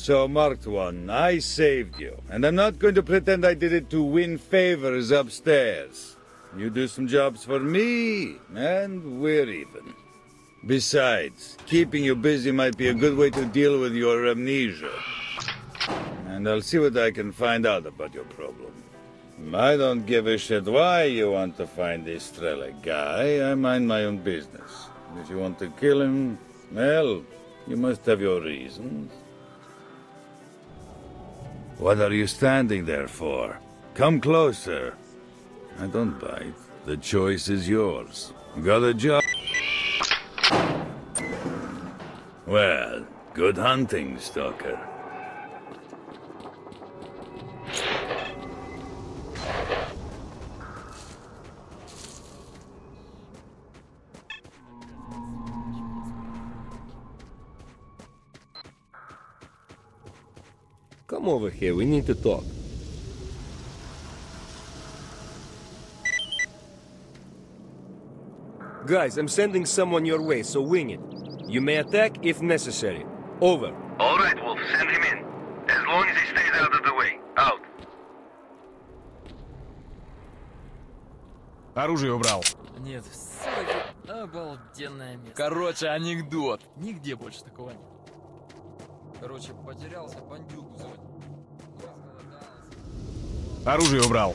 So, marked one, I saved you, and I'm not going to pretend I did it to win favors upstairs. You do some jobs for me, and we're even. Besides, keeping you busy might be a good way to deal with your amnesia. And I'll see what I can find out about your problem. I don't give a shit why you want to find this Strelok guy. I mind my own business. If you want to kill him, well, you must have your reasons. What are you standing there for? Come closer. I don't bite. The choice is yours. Got a job? Well, good hunting, Stalker. Come over here, we need to talk. Guys, I'm sending someone your way, so wing it. You may attack if necessary. Over. All right, Wolf, send him in. As long as he stays out of the way. Out. Оружие убрал. Нет, все-таки обалденное место. Короче, анекдот. Нигде больше такого нет. Короче, потерялся, бандюгу звать. Оружие убрал.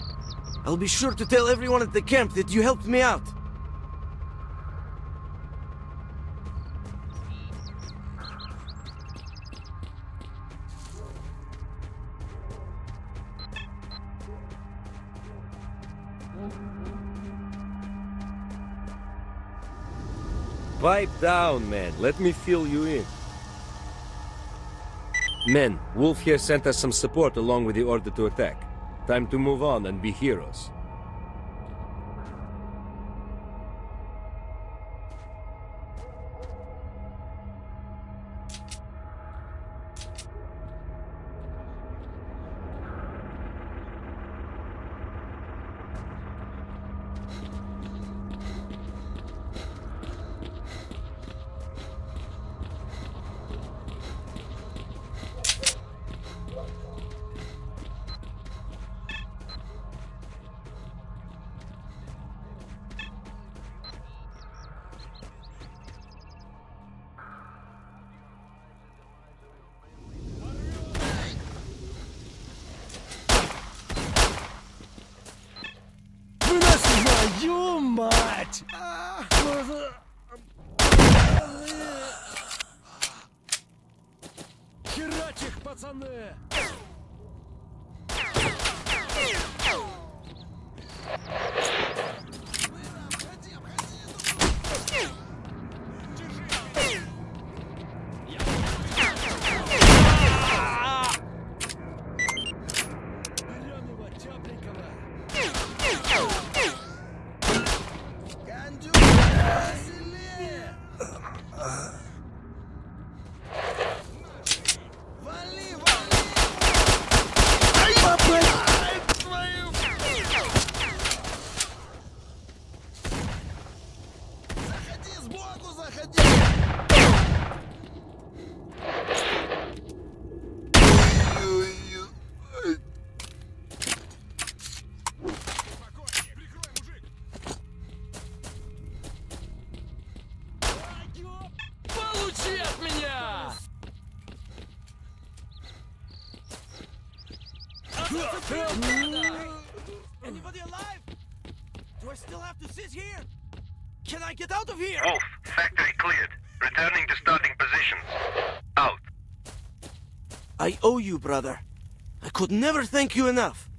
I'll be sure to tell everyone at the camp that you helped me out. Pipe down, man. Let me fill you in. Men, Wolf here sent us some support along with the order to attack. Time to move on and be heroes. Мать! Херач их, пацаны! undo this. Mm. Anybody alive? Do I still have to sit here? Can I get out of here? Wolf, factory cleared. Returning to starting positions. Out. I owe you, brother. I could never thank you enough.